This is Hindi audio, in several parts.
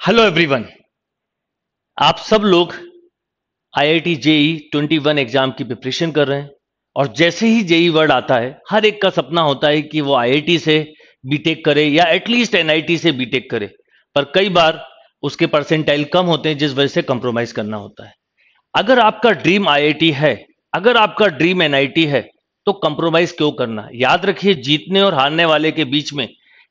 हेलो एवरीवन आप सब लोग आईआईटी जेई 21 एग्ज़ाम की प्रिपरेशन कर रहे हैं और जैसे ही जेई वर्ड आता है, हर एक का सपना होता है कि वो आईआईटी से बीटेक करे या एटलीस्ट एनआईटी से बीटेक करे। पर कई बार उसके परसेंटाइल कम होते हैं, जिस वजह से कंप्रोमाइज करना होता है। अगर आपका ड्रीम आईआईटी है, अगर आपका ड्रीम एनआईटी है तो कंप्रोमाइज क्यों करना? याद रखिए, जीतने और हारने वाले के बीच में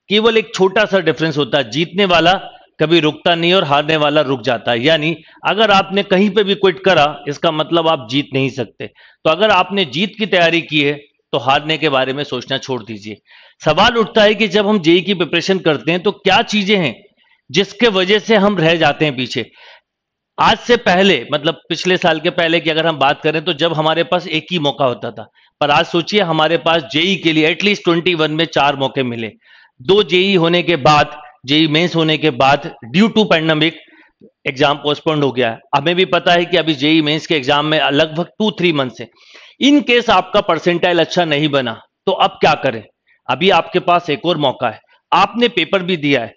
केवल एक छोटा सा डिफरेंस होता है। जीतने वाला कभी रुकता नहीं और हारने वाला रुक जाता है। यानी अगर आपने कहीं पे भी क्विट करा, इसका मतलब आप जीत नहीं सकते। तो अगर आपने जीत की तैयारी की है तो हारने के बारे में सोचना छोड़ दीजिए। सवाल उठता है कि जब हम जेई की प्रिपरेशन करते हैं तो क्या चीज़ें हैं जिसके वजह से हम रह जाते हैं पीछे? आज से पहले मतलब पिछले साल के पहले की अगर हम बात करें तो जब हमारे पास एक ही मौका होता था। पर आज सोचिए, हमारे पास जेई के लिए एटलीस्ट ट्वेंटी वन में चार मौके मिले। दो जेई होने के बाद जेई मेंस होने के बाद due to pandemic exam postponed हो गया है। हमें भी पता है कि अभी जेई मेंस के एग्ज़ाम में लगभग टू थ्री मंथ है। इन केस आपका परसेंटाइल अच्छा नहीं बना तो अब क्या करें? अभी आपके पास एक और मौका है। आपने पेपर भी दिया है।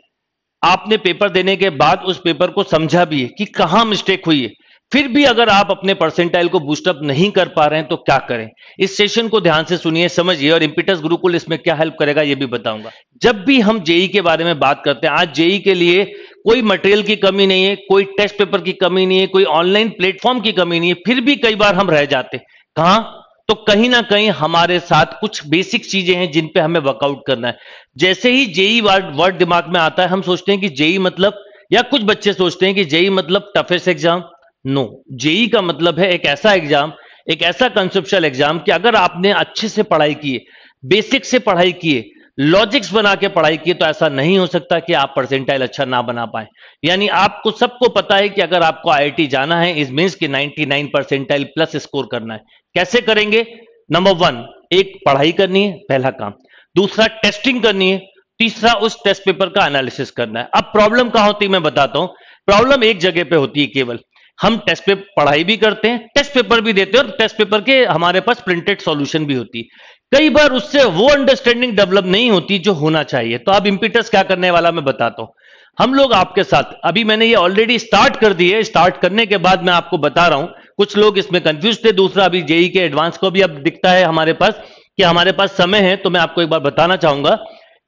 आपने पेपर देने के बाद उस पेपर को समझा भी है कि कहाँ मिस्टेक हुई है। फिर भी अगर आप अपने परसेंटाइल को बूस्टअप नहीं कर पा रहे हैं तो क्या करें? इस सेशन को ध्यान से सुनिए, समझिए और इंपिटस गुरुकुल इसमें क्या हेल्प करेगा, ये भी बताऊँगा। जब भी हम जेई के बारे में बात करते हैं, आज जेई के लिए कोई मटेरियल की कमी नहीं है, कोई टेस्ट पेपर की कमी नहीं है, कोई ऑनलाइन प्लेटफॉर्म की कमी नहीं है, फिर भी कई बार हम रह जाते कहाँ? तो कहीं ना कहीं हमारे साथ कुछ बेसिक चीज़ें हैं जिन पे हमें वर्कआउट करना है। जैसे ही जेई वर्ड वर्ड दिमाग में आता है, हम सोचते हैं कि जेई मतलब या कुछ बच्चे सोचते हैं कि जेई मतलब टफेस्ट एग्ज़ाम नो जेई का मतलब है एक ऐसा एग्ज़ाम एक ऐसा कंसेप्शल एग्ज़ाम कि अगर आपने अच्छे से पढ़ाई की बेसिक से पढ़ाई किए लॉजिक्स बना के पढ़ाई की तो ऐसा नहीं हो सकता कि आप परसेंटाइल अच्छा ना बना पाए। यानी आपको, सबको पता है कि अगर आपको आईआईटी जाना है इस मीन्स की 99 परसेंटाइल प्लस स्कोर करना है। कैसे करेंगे? नंबर वन एक, पढ़ाई करनी है, पहला काम। दूसरा टेस्टिंग करनी है, तीसरा, उस टेस्ट पेपर का एनालिसिस करना है। अब प्रॉब्लम कहाँ होती है मैं बताता हूँ। प्रॉब्लम एक जगह पे होती है केवल। हम टेस्ट पे पढ़ाई भी करते हैं टेस्ट पेपर भी देते हैं और टेस्ट पेपर के हमारे पास प्रिंटेड सॉल्यूशन भी होती। है कई बार उससे वो अंडरस्टैंडिंग डेवलप नहीं होती जो होना चाहिए। तो अब इंपिटस क्या करने वाला मैं बताता हूँ। हम लोग आपके साथ, अभी मैंने ये ऑलरेडी स्टार्ट कर दी है। स्टार्ट करने के बाद मैं आपको बता रहा हूँ। कुछ लोग इसमें कंफ्यूज थे, दूसरा अभी जेई के एडवांस को भी अब दिखता है हमारे पास कि हमारे पास समय है तो मैं आपको एक बार बताना चाहूँगा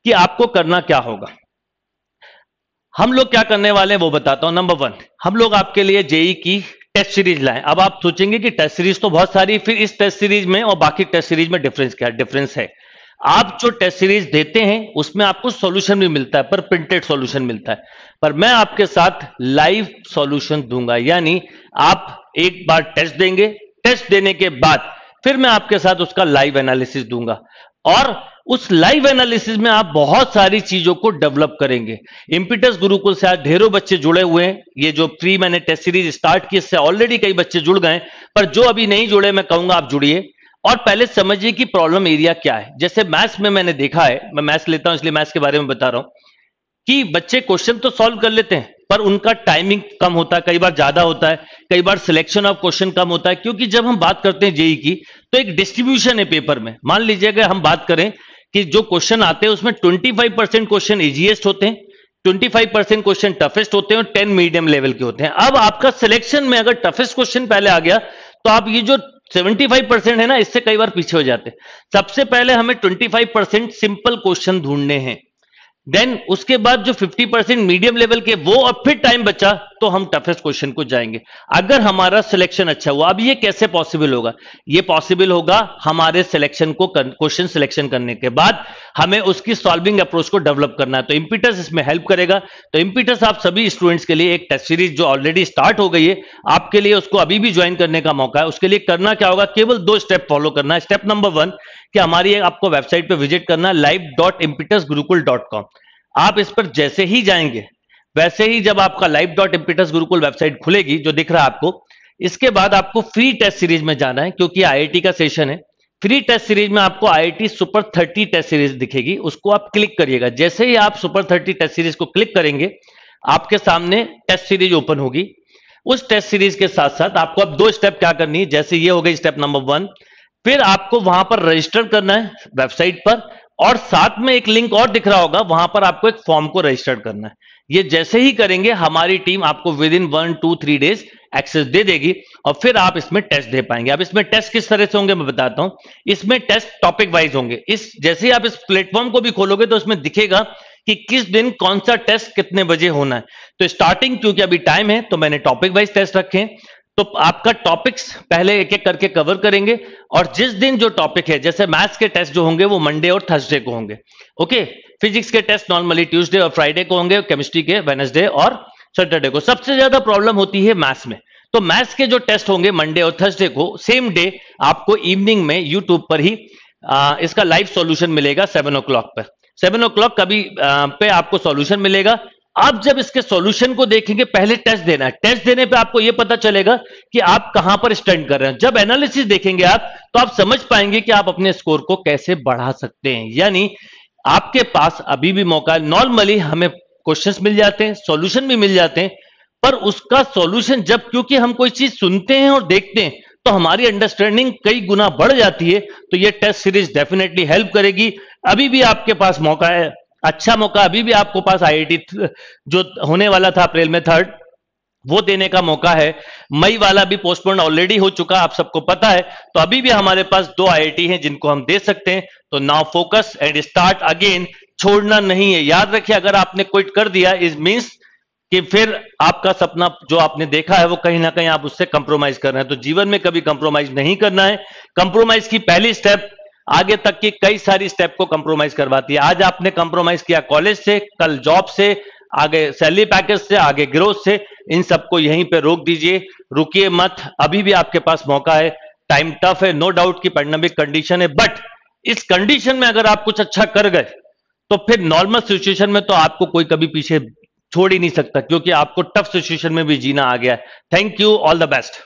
कि आपको करना क्या होगा। हम लोग क्या करने वाले हैं वो बताता हूँ। नंबर वन हम लोग आपके लिए जेई की टेस्ट सीरीज़ लाए। अब आप सोचेंगे कि टेस्ट सीरीज़ तो बहुत सारी, फिर इस टेस्ट सीरीज़ में और बाकी टेस्ट सीरीज़ में डिफरेंस क्या डिफरेंस है। आप जो टेस्ट सीरीज़ देते हैं, उसमें आपको सॉल्यूशन भी मिलता है, पर प्रिंटेड सॉल्यूशन मिलता है। पर मैं आपके साथ लाइव सॉल्यूशन दूँगा। यानी आप एक बार टेस्ट देंगे टेस्ट देने के बाद फिर मैं आपके साथ उसका लाइव एनालिसिस दूँगा। और उस लाइव एनालिसिस में आप बहुत सारी चीज़ों को डेवलप करेंगे। इंपिटस गुरुकुल से आज ढेरों बच्चे जुड़े हुए हैं। ये जो प्री मैंने टेस्ट सीरीज़ स्टार्ट की इससे ऑलरेडी कई बच्चे जुड़ गए पर जो अभी नहीं जुड़े, मैं कहूँगा आप जुड़िए। और पहले समझिए कि प्रॉब्लम एरिया क्या है। जैसे मैथ्स में मैंने देखा है, मैं मैथ्स लेता हूँ, इसलिए मैथ्स के बारे में बता रहा हूँ, कि बच्चे क्वेश्चन तो सॉल्व कर लेते हैं। पर उनका टाइमिंग कम होता है, कई बार ज़्यादा होता है, कई बार सिलेक्शन ऑफ़ क्वेश्चन कम होता है, क्योंकि जब हम बात करते हैं जेई की तो एक डिस्ट्रीब्यूशन है पेपर में। मान लीजिए अगर हम बात करें कि जो क्वेश्चन आते हैं, उसमें 25 परसेंट क्वेश्चन इजीएस्ट होते हैं 25 परसेंट क्वेश्चन टफेस्ट होते हैं और 10 मीडियम लेवल के होते हैं। अब आपका सिलेक्शन में अगर टफेस्ट क्वेश्चन पहले आ गया तो आप ये जो 75 परसेंट है ना, इससे कई बार पीछे हो जाते हैं। सबसे पहले हमें 25 परसेंट सिंपल क्वेश्चन ढूँढने हैं। देन उसके बाद जो 50 परसेंट मीडियम लेवल के वो अब फिर टाइम बचा। तो हम टफेस्ट क्वेश्चन को जाएँगे। अगर हमारा सिलेक्शन अच्छा हुआ, अब ये कैसे पॉसिबल होगा? ये पॉसिबल होगा हमारे सिलेक्शन को क्वेश्चन सिलेक्शन करने के बाद हमें उसकी सॉल्विंग अप्रोच को डेवलप करना है। तो इंपिटस इसमें हेल्प करेगा। तो इंपिटस आप सभी स्टूडेंट्स के लिए एक टेस्ट सीरीज़ जो ऑलरेडी स्टार्ट हो गई है, आपके लिए उसको अभी भी ज्वाइन करने का मौका है। उसके लिए करना क्या होगा? केवल दो स्टेप फॉलो करना है। स्टेप नंबर वन कि हमारी आपको वेबसाइट पर विज़िट करना live dot impetus Gurukul dot com आप इस पर जैसे ही जाएँगे वैसे ही जब आपका live dot impetus Gurukul website खुलेगी, जो दिख रहा है आपको, इसके बाद आपको फ्री टेस्ट सीरीज़ में जाना है, क्योंकि आईआईटी का सेशन है। फ्री टेस्ट सीरीज़ में आपको IIT super thirty test series दिखेगी, उसको आप क्लिक करिएगा। जैसे ही आप सुपर थर्टी टेस्ट सीरीज़ को क्लिक करेंगे, आपके सामने टेस्ट सीरीज़ ओपन होगी। उस टेस्ट सीरीज़ के साथ साथ आपको अब दो स्टेप क्या करनी है, जैसे ये हो गई स्टेप नंबर वन फिर आपको वहाँ पर रजिस्टर करना है वेबसाइट पर, और साथ में एक लिंक और दिख रहा होगा, वहाँ पर आपको एक फॉर्म को रजिस्टर करना है। ये जैसे ही करेंगे, हमारी टीम आपको within one two three days access दे देगी और फिर आप इसमें टेस्ट दे पाएँगे। अब इसमें टेस्ट किस तरह से होंगे, मैं बताता हूँ। इसमें टेस्ट टॉपिक वाइज होंगे। इस, जैसे ही आप इस प्लेटफॉर्म को भी खोलोगे तो इसमें दिखेगा कि किस दिन कौन सा टेस्ट कितने बजे होना है। तो स्टार्टिंग क्योंकि अभी टाइम है तो मैंने टॉपिक वाइज टेस्ट रखे तो आपका टॉपिक्स पहले एक एक करके कवर करेंगे और जिस दिन जो टॉपिक है, जैसे मैथ्स के टेस्ट जो होंगे, वो मंडे और थर्सडे को होंगे। ओके फिजिक्स के टेस्ट नॉर्मली ट्यूसडे और फ्राइडे को होंगे केमिस्ट्री के वेनसडे और सैटरडे को। सबसे ज़्यादा प्रॉब्लम होती है मैथ्स में। तो मैथ्स के जो टेस्ट होंगे मंडे और थर्सडे को सेम डे आपको इवनिंग में यूट्यूब पर ही आ, इसका लाइव सॉल्यूशन मिलेगा सेवन ओ क्लॉक पर। सेवन ओ क्लॉक कभी पे आपको सॉल्यूशन मिलेगा। आप जब इसके सॉल्यूशन को देखेंगे पहले टेस्ट देना है। टेस्ट देने पे आपको यह पता चलेगा कि आप कहाँ पर स्टैंड कर रहे हैं। जब एनालिसिस देखेंगे आप तो आप समझ पाएँगे कि आप अपने स्कोर को कैसे बढ़ा सकते हैं। यानी आपके पास अभी भी मौका है। नॉर्मली हमें क्वेश्चंस मिल जाते हैं सॉल्यूशन भी मिल जाते हैं, पर उसका सॉल्यूशन जब, क्योंकि हम कोई चीज़ सुनते हैं और देखते हैं तो हमारी अंडरस्टैंडिंग कई गुना बढ़ जाती है तो ये टेस्ट सीरीज़ डेफिनेटली हेल्प करेगी। अभी भी आपके पास मौका है अच्छा मौका, अभी भी आपको पास आईआईटी जो होने वाला था अप्रैल में थर्ड वो देने का मौका है। मई वाला भी पोस्टपोन ऑलरेडी हो चुका, आप सबको पता है। तो अभी भी हमारे पास दो आईआईटी हैं जिनको हम दे सकते हैं। तो now focus and start again छोड़ना नहीं है। याद रखिए, अगर आपने क्विट कर दिया इज़ मीन्स कि फिर आपका सपना जो आपने देखा है, वो कहीं ना कहीं आप उससे कंप्रोमाइज कर रहे हैं। तो जीवन में कभी कंप्रोमाइज नहीं करना है। कंप्रोमाइज की पहली स्टेप आगे तक की कई सारी स्टेप को कंप्रोमाइज करवाती है। आज आपने कंप्रोमाइज किया कॉलेज से, कल जॉब से, आगे सैलरी पैकेज से, आगे ग्रोथ से। इन सबको यहीं पे रोक दीजिए। रुकिए मत। अभी भी आपके पास मौका है। टाइम टफ है नो डाउट की पैंडमिक कंडीशन है। बट इस कंडीशन में अगर आप कुछ अच्छा कर गए तो फिर नॉर्मल सिचुएशन में तो आपको कोई कभी पीछे छोड़ ही नहीं सकता, क्योंकि आपको टफ सिचुएशन में भी जीना आ गया है। Thank you all the best